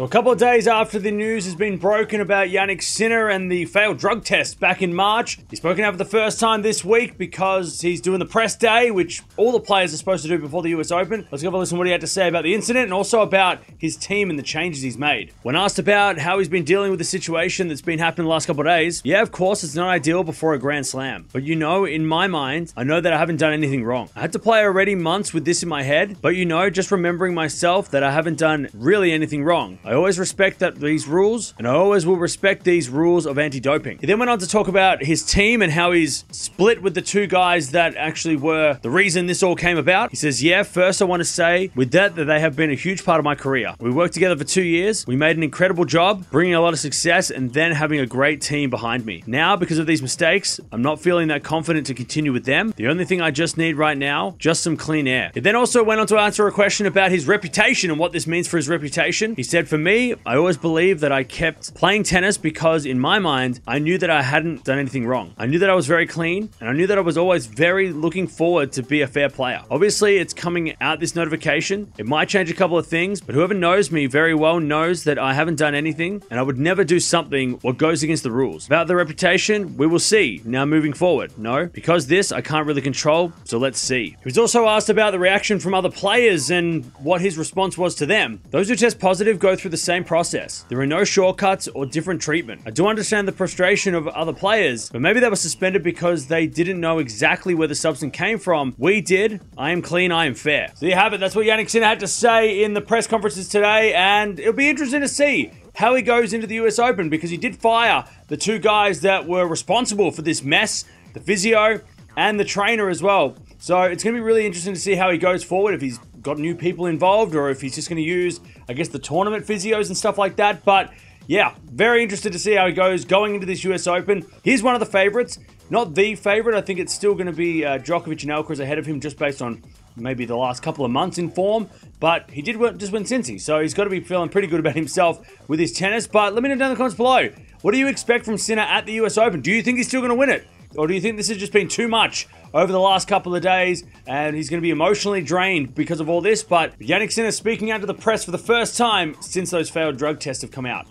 So a couple of days after the news has been broken about Jannik Sinner and the failed drug test back in March, he's spoken out for the first time this week because he's doing the press day, which all the players are supposed to do before the US Open. Let's go have a listen to what he had to say about the incident and also about his team and the changes he's made. When asked about how he's been dealing with the situation that's been happening the last couple of days, yeah, of course, it's not ideal before a Grand Slam. But you know, in my mind, I know that I haven't done anything wrong. I had to play already months with this in my head, but you know, just remembering myself that I haven't done really anything wrong. Always respect that these rules, and I always will respect these rules of anti-doping. He then went on to talk about his team and how he's split with the two guys that actually were the reason this all came about. He says, "Yeah, first I want to say with that that they have been a huge part of my career. We worked together for two years. We made an incredible job, bringing a lot of success, and then having a great team behind me. Now, because of these mistakes, I'm not feeling that confident to continue with them. The only thing I just need right now, just some clean air." He then also went on to answer a question about his reputation and what this means for his reputation. He said, "For me, I always believe that I kept playing tennis because, in my mind, I knew that I hadn't done anything wrong. I knew that I was very clean, and I knew that I was always very looking forward to be a fair player. Obviously, it's coming out this notification. It might change a couple of things, but whoever knows me very well knows that I haven't done anything, and I would never do something what goes against the rules. About the reputation, we will see. Now, moving forward, no, because this I can't really control, so let's see. He was also asked about the reaction from other players and what his response was to them. Those who test positive go through the same process. There are no shortcuts or different treatment. I do understand the frustration of other players, but maybe they were suspended because they didn't know exactly where the substance came from. We did. I am clean, I am fair. So there you have it. That's what Jannik Sinner had to say in the press conferences today, and it'll be interesting to see how he goes into the US Open because he did fire the two guys that were responsible for this mess, the physio and the trainer as well. So it's going to be really interesting to see how he goes forward, if he's got new people involved or if he's just going to use, I guess, the tournament physios and stuff like that. But yeah, very interested to see how he goes going into this US Open. He's one of the favorites, not the favorite. I think it's still going to be uh, Djokovic and Alcaraz ahead of him just based on maybe the last couple of months in form. But he did just win Cincy, so he's got to be feeling pretty good about himself with his tennis. But let me know down in the comments below. What do you expect from Sinner at the US Open? Do you think he's still going to win it? Or do you think this has just been too much over the last couple of days and he's going to be emotionally drained because of all this? But Jannik Sinner speaking out to the press for the first time since those failed drug tests have come out.